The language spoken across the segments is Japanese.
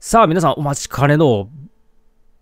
さあ皆さんお待ちかねの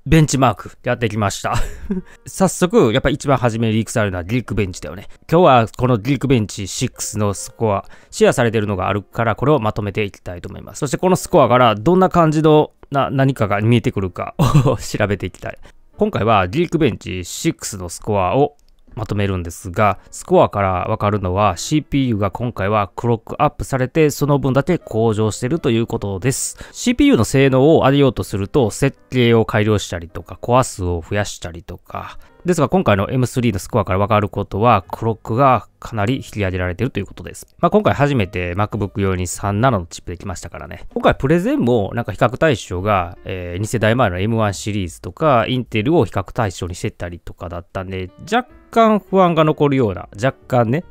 ベンチマークやってきました。早速、やっぱ一番初めにリークされるのはギークベンチだよね。今日はこのギークベンチ6のスコア、シェアされてるのがあるから、これをまとめていきたいと思います。そしてこのスコアからどんな感じのな何かが見えてくるかを調べていきたい。今回はギークベンチ6のスコアをまとめるんですが、スコアからわかるのは CPU が今回はクロックアップされてその分だけ向上してるということです。CPU の性能を上げようとすると設計を改良したりとかコア数を増やしたりとか、ですが今回の M3 のスコアからわかることはクロックがかなり引き上げられているということです。まあ、今回初めて MacBook 用に3ナノのチップできましたからね。今回プレゼンもなんか比較対象が、えー、2世代前の M1 シリーズとかインテルを比較対象にしてたりとかだったんで若干不安が残るような若干ね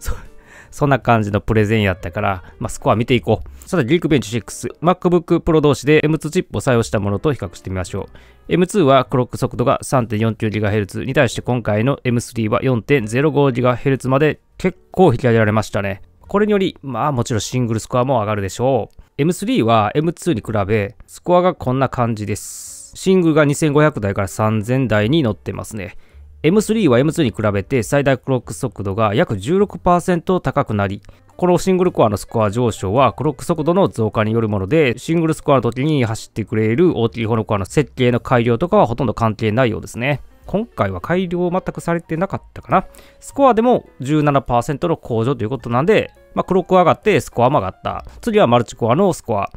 そんな感じのプレゼンやったから、まあ、スコア見ていこう。さて、Geekbench 6、MacBook Pro 同士で M2 チップを採用したものと比較してみましょう。M2 はクロック速度が 3.49GHz に対して今回の M3 は 4.05GHz まで結構引き上げられましたね。これにより、まあもちろんシングルスコアも上がるでしょう。M3 は M2 に比べ、スコアがこんな感じです。シングルが2500台から3000台に乗ってますね。M3 は M2 に比べて最大クロック速度が約16%高くなり、このシングルコアのスコア上昇はクロック速度の増加によるもので、シングルスコアの時に走ってくれる OT4 のコアの設計の改良とかはほとんど関係ないようですね。今回は改良を全くされてなかったかな。スコアでも17%の向上ということなんで、まあ、クロック上がってスコアも上がった。次はマルチコアのスコア。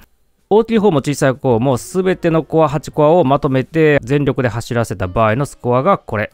OT4 も小さいコアも全てのコア8コアをまとめて全力で走らせた場合のスコアがこれ。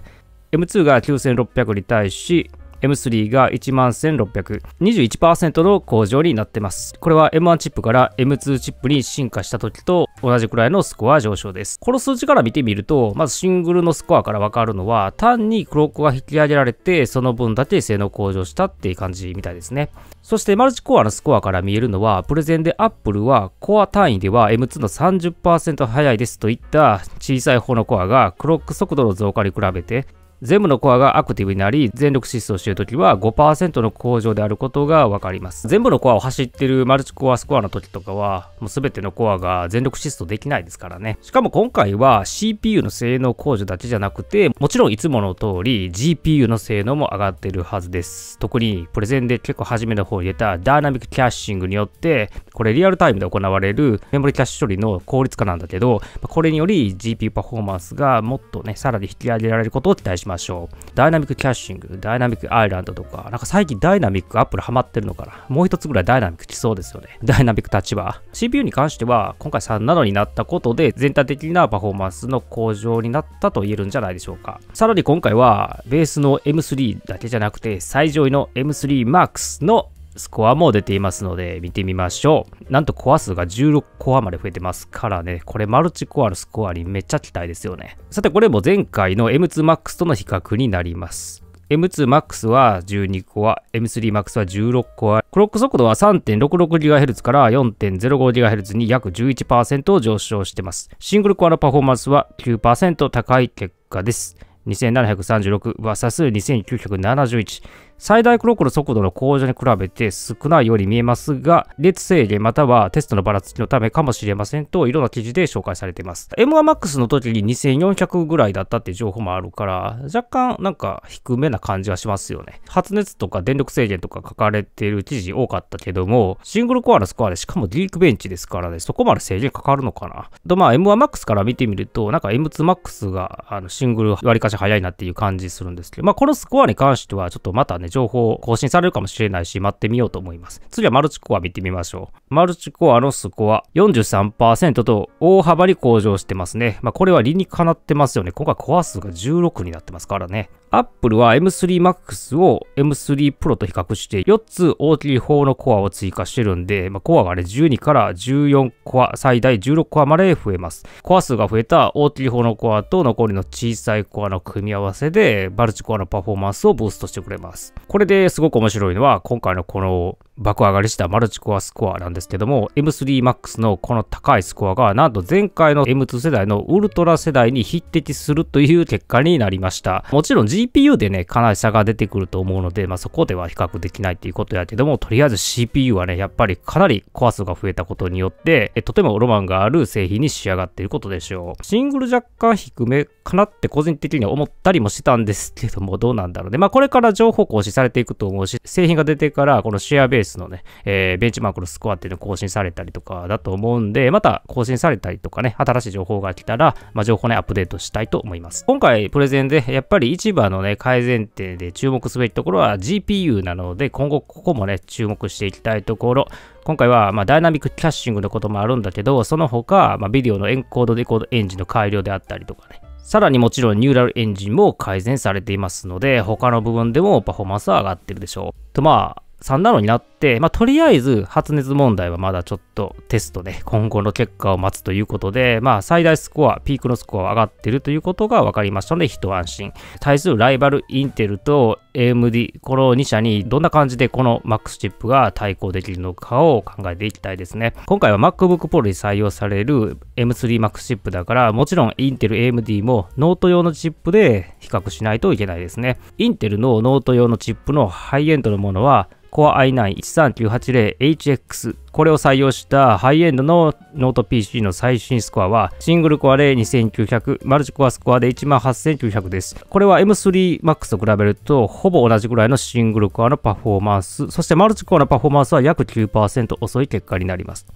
M2 が9600に対し、M3 が11600、21%の向上になってます。これは M1 チップから M2 チップに進化した時と同じくらいのスコア上昇です。この数字から見てみると、まずシングルのスコアからわかるのは、単にクロックが引き上げられて、その分だけ性能向上したっていう感じみたいですね。そしてマルチコアのスコアから見えるのは、プレゼンで Apple はコア単位では M2 の30%速いですといった小さい方のコアがクロック速度の増加に比べて全部のコアがアクティブになり、全力疾走しているときは5%の向上であることがわかります。全部のコアを走っているマルチコアスコアの時とかは、もう全てのコアが全力疾走できないですからね。しかも今回は CPU の性能向上だけじゃなくて、もちろんいつもの通り GPU の性能も上がっているはずです。特にプレゼンで結構初めの方に出たダイナミックキャッシングによって、これリアルタイムで行われるメモリキャッシュ処理の効率化なんだけど、これにより GPU パフォーマンスがもっとね、さらに引き上げられることを期待ししましょう。ダイナミックキャッシング、ダイナミックアイランドとか、なんか最近ダイナミックアップルハマってるのかな。もう一つぐらいダイナミック来そうですよね。ダイナミックタッチバー。CPU に関しては、今回3ナノになったことで、全体的なパフォーマンスの向上になったと言えるんじゃないでしょうか。さらに今回は、ベースの M3 だけじゃなくて、最上位の M3 Max のスコアも出ていますので見てみましょう。なんとコア数が16コアまで増えてますからね、これマルチコアのスコアにめっちゃ期待ですよね。さてこれも前回の M2MAX との比較になります。M2MAX は12コア、M3MAX は16コア。クロック速度は 3.66GHz から 4.05GHz に約11%上昇してます。シングルコアのパフォーマンスは9%高い結果です。2736 vs2971 最大クロックの速度の向上に比べて少ないように見えますが、列制限またはテストのばらつきのためかもしれませんと、いろんな記事で紹介されています。M1MAX の時に2400ぐらいだったっていう情報もあるから、若干なんか低めな感じはしますよね。発熱とか電力制限とか書かれている記事多かったけども、シングルコアのスコアでしかもリークベンチですからね、そこまで制限かかるのかな。とまあ M1MAX から見てみると、なんか M2MAX があのシングル割りかし早いなっていう感じするんですけど、まあこのスコアに関してはちょっとまたね、情報更新されるかもしれないし、待ってみようと思います。次はマルチコア見てみましょう。マルチコアのスコア43%と大幅に向上してますね。まあ、これは理にかなってますよね。今回コア数が16になってますからね。Apple は M3 Max を M3 Pro と比較して4つ大きい方のコアを追加してるんで、まあ、コアがね12から14コア、最大16コアまで増えます。コア数が増えた大きい方のコアと残りの小さいコアの組み合わせで、バルチコアのパフォーマンスをブーストしてくれます。これですごく面白いのは、今回のこの爆上がりしたマルチコアスコアなんですけども、M3MAX のこの高いスコアが、なんと前回の M2 世代のウルトラ世代に匹敵するという結果になりました。もちろん GPU でね、かなり差が出てくると思うので、まあそこでは比較できないっていうことやけども、とりあえず CPU はね、やっぱりかなりコア数が増えたことによって、えとてもロマンがある製品に仕上がっていることでしょう。シングル若干低めかなって個人的には思ったりもしたんですけども、どうなんだろうね。まあこれから情報更新されていくと思うし、製品が出てからこのシェアベースのね、えー、ベンチマークのスコアっていうの更新されたりとかだと思うんで、また更新されたりとかね、新しい情報が来たら、まあ、情報ね、アップデートしたいと思います。今回、プレゼンで、やっぱり市場のね、改善点で注目すべきところは GPU なので、今後ここもね、注目していきたいところ、今回は、ま、ダイナミックキャッシングのこともあるんだけど、その他、まあ、ビデオのエンコードデコードエンジンの改良であったりとかね、さらにもちろんニューラルエンジンも改善されていますので、他の部分でもパフォーマンスは上がってるでしょう。とまあ、3ナノになって、まあ、とりあえず発熱問題はまだちょっとテストで今後の結果を待つということで、まあ、最大スコア、ピークのスコアは上がってるということが分かりましたので、一安心。対するライバルインテルと AMD、この2社にどんな感じでこの MAX チップが対抗できるのかを考えていきたいですね。今回は MacBook Pro に採用される M3MAX チップだから、もちろんインテル、AMD もノート用のチップで比較しないといけないですね。インテルのノート用のチップのハイエンドのものは Core i9-13980HX これを採用したハイエンドのノート PC の最新スコアはシングルコアで2900、マルチコアスコアで18900です。これは M3MAX と比べるとほぼ同じぐらいのシングルコアのパフォーマンス、そしてマルチコアのパフォーマンスは約9%遅い結果になります。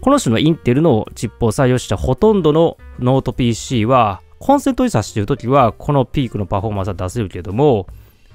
この種のインテルのチップを採用したほとんどのノート PC はコンセントに挿しているときはこのピークのパフォーマンスは出せるけども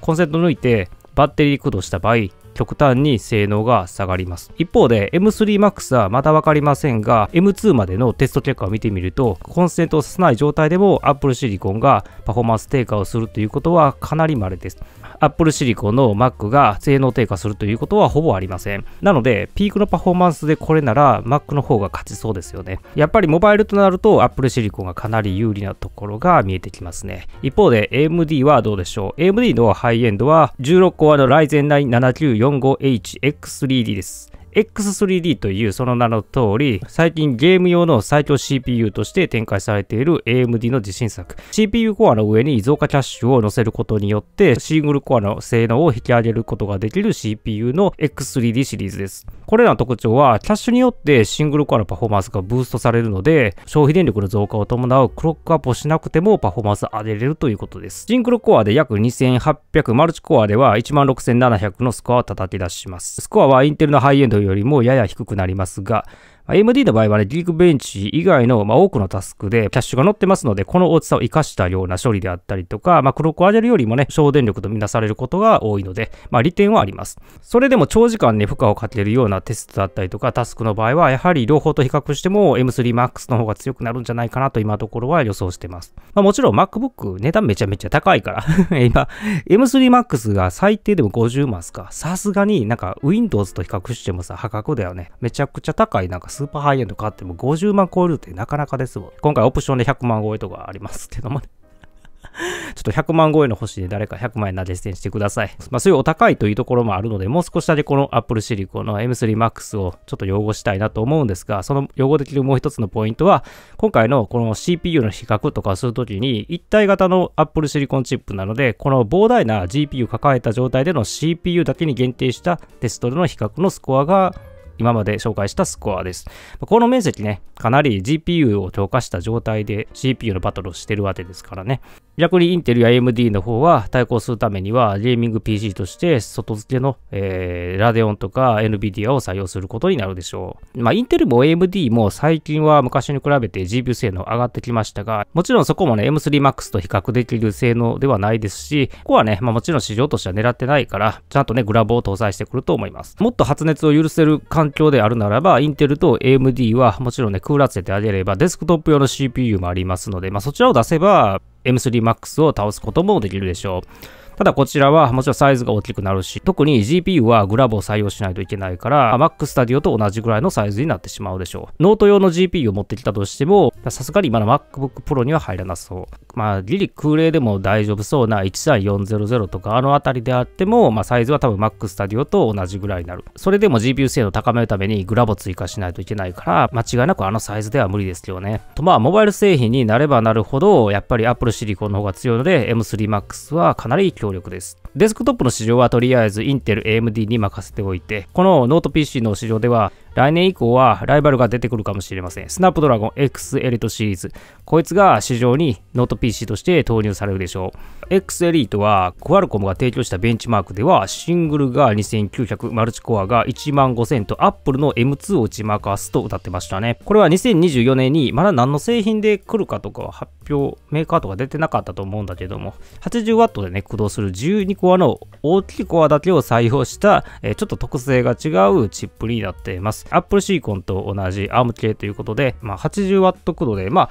コンセント抜いてバッテリー駆動した場合極端に性能が下がります。一方で M3MAX はまだわかりませんが M2 までのテスト結果を見てみるとコンセントをささない状態でも Apple シリコンがパフォーマンス低下をするということはかなり稀です。Apple Silicon の Mac が性能低下するということはほぼありません。なので、ピークのパフォーマンスでこれなら Mac の方が勝ちそうですよね。やっぱりモバイルとなると Apple シリコンがかなり有利なところが見えてきますね。一方で AMD はどうでしょう ?AMD のハイエンドは16コアの Ryzen 9 45HX3D です。X3D というその名の通り、最近ゲーム用の最強 CPU として展開されている AMD の自信作。CPU コアの上に増加キャッシュを乗せることによって、シングルコアの性能を引き上げることができる CPU の X3D シリーズです。これらの特徴は、キャッシュによってシングルコアのパフォーマンスがブーストされるので、消費電力の増加を伴うクロックアップをしなくてもパフォーマンス上げれるということです。シングルコアで約2800、マルチコアでは16700のスコアを叩き出します。スコアはインテルのハイエンドよりもやや低くなりますが、AMD の場合はね、ギークベンチ以外の、ま、多くのタスクでキャッシュが乗ってますので、この大きさを活かしたような処理であったりとか、まあ、クロックを上げるよりもね、省電力とみなされることが多いので、まあ、利点はあります。それでも長時間ね、負荷をかけるようなテストだったりとか、タスクの場合は、やはり両方と比較しても M3MAX の方が強くなるんじゃないかなと今のところは予想してます。まあ、もちろん MacBook 値段めちゃめちゃ高いから 今、M3MAX が最低でも50万すか。さすがになんか Windows と比較してもさ、破格だよね。めちゃくちゃ高いなんかスーパーハイエンド買っても50万超えるってなかなかですもん。今回オプションで100万超えとかありますけどもね。ちょっと100万超えの星で誰か100万円なでしてしてください。まあそういうお高いというところもあるので、もう少しだけこの Apple シリコンの M3Max をちょっと擁護したいなと思うんですが、その擁護できるもう一つのポイントは、今回のこの CPU の比較とかするときに、一体型の Apple シリコンチップなので、この膨大な GPU 抱えた状態での CPU だけに限定したテストでの比較のスコアが今まで紹介したスコアです。この面積ね、かなり GPU を強化した状態で CPU のバトルをしてるわけですからね。逆にインテルや AMD の方は対抗するためにはゲーミング PC として外付けの、えー、 Radeon とか NVIDIA を採用することになるでしょう。まあ、インテルも AMD も最近は昔に比べて GPU 性能上がってきましたが、もちろんそこもね、M3Max と比較できる性能ではないですし、ここはね、まあ、もちろん市場としては狙ってないから、ちゃんとね、グラボを搭載してくると思います。もっと発熱を許せる環境であるならば、インテルと AMD はもちろんね、空圧であげればデスクトップ用の CPU もありますので、まあ、そちらを出せば、M3Max を倒すこともできるでしょう。ただこちらはもちろんサイズが大きくなるし、特に GPU はグラボを採用しないといけないから、Mac Studio と同じぐらいのサイズになってしまうでしょう。ノート用の GPU を持ってきたとしても、さすがに今の MacBook Pro には入らなそう。まあ、ギリ空冷でも大丈夫そうな13400とかあの辺りであっても、まあ、サイズは多分 Mac Studio と同じぐらいになる。それでも GPU 性能を高めるためにグラボ追加しないといけないから、間違いなくあのサイズでは無理ですよね。と、まあ、モバイル製品になればなるほど、やっぱり Apple Silicon の方が強いので、M3 Max はかなり強力です。デスクトップの市場はとりあえずインテル AMD に任せておいて、このノート PC の市場では来年以降はライバルが出てくるかもしれません。 Snapdragon X Elite シリーズ。こいつが市場にノート PC として投入されるでしょう。X エリートはクアルコムが提供したベンチマークではシングルが2900、マルチコアが1万5000とアップルの M2 を打ち負かすと謳ってましたね。これは2024年にまだ何の製品で来るかとかは発表、メーカーとか出てなかったと思うんだけども、80W でね、駆動する12コアの大きいコアだけを採用した、えちょっと特性が違うチップになっています。。Apple シーコンと同じ ARM 系ということで、まあ、80W 駆動で、まあ、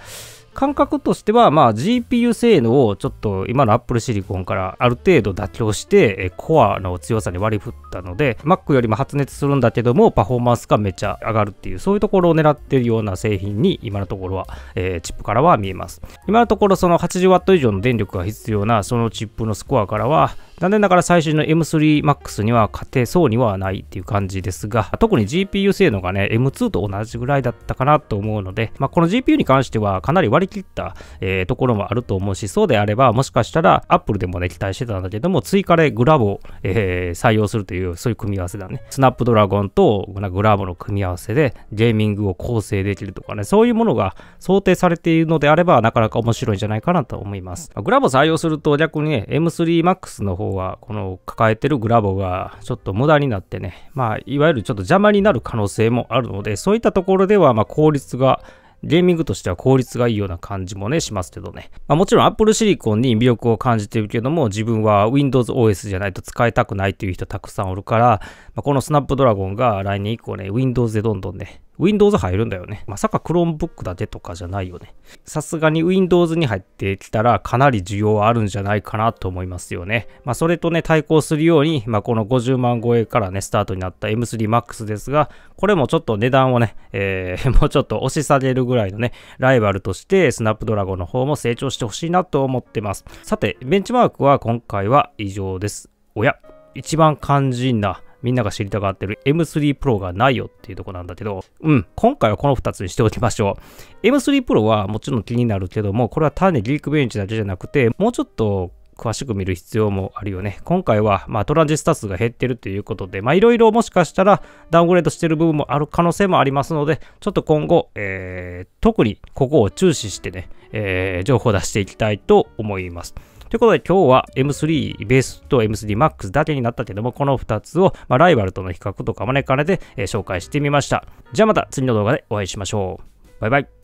感覚としては、まあ、GPU 性能をちょっと今の Apple シリコンからある程度妥協して、コアの強さに割り振ったので、Mac よりも発熱するんだけども、パフォーマンスがめちゃ上がるっていう、そういうところを狙っているような製品に、今のところは、えー、チップからは見えます。今のところ、その 80W 以上の電力が必要な、そのチップのスコアからは、残念ながら最新の M3Max には勝てそうにはないっていう感じですが、特に GPU 性能がね、M2 と同じぐらいだったかなと思うので、まあ、この GPU に関してはかなり割り切った、えー、ところもあると思うし、そうであれば、もしかしたら Apple でもね、期待してたんだけども、追加でグラボを、えー、採用するという、そういう組み合わせだね。スナップドラゴンとグラボの組み合わせで、ゲーミングを構成できるとかね、そういうものが想定されているのであれば、なかなか面白いんじゃないかなと思います。グラボ採用すると逆にね、M3Max の方は、この抱えてるグラボがちょっと無駄になってね、まあ、いわゆるちょっと邪魔になる可能性もあるので、そういったところでは、ま、効率がゲーミングとしては効率がいいような感じもね、しますけどね。まあ、もちろん Apple Silicon に魅力を感じてるけども、自分は Windows OS じゃないと使いたくないっていう人たくさんおるから、まあ、このスナップドラゴンが来年以降ね、Windows でどんどんね、Windows 入るんだよね。まさか Chromebook だけとかじゃないよね。さすがに Windows に入ってきたらかなり需要はあるんじゃないかなと思いますよね。まあそれとね、対抗するように、まあこの50万超えからね、スタートになった M3 Max ですが、これもちょっと値段をね、えー、もうちょっと押し下げるぐらいのね、ライバルとしてスナップドラゴンの方も成長してほしいなと思ってます。さて、ベンチマークは今回は以上です。おや、一番肝心なみんなが知りたがってる M3 Pro がないよっていうとこなんだけど、うん、今回はこの2つにしておきましょう。M3 Pro はもちろん気になるけども、これは単にギークベンチだけじゃなくて、もうちょっと詳しく見る必要もあるよね。今回は、まあ、トランジスタ数が減ってるということで、まあ、いろいろもしかしたらダウングレードしてる部分もある可能性もありますので、ちょっと今後、えー、特にここを注視してね、えー、情報を出していきたいと思います。ということで今日は M3 ベースと M3 Max だけになったけども、この2つを、まあ、ライバルとの比較とかもね、兼ねて、えー、紹介してみました。じゃあまた次の動画でお会いしましょう。バイバイ。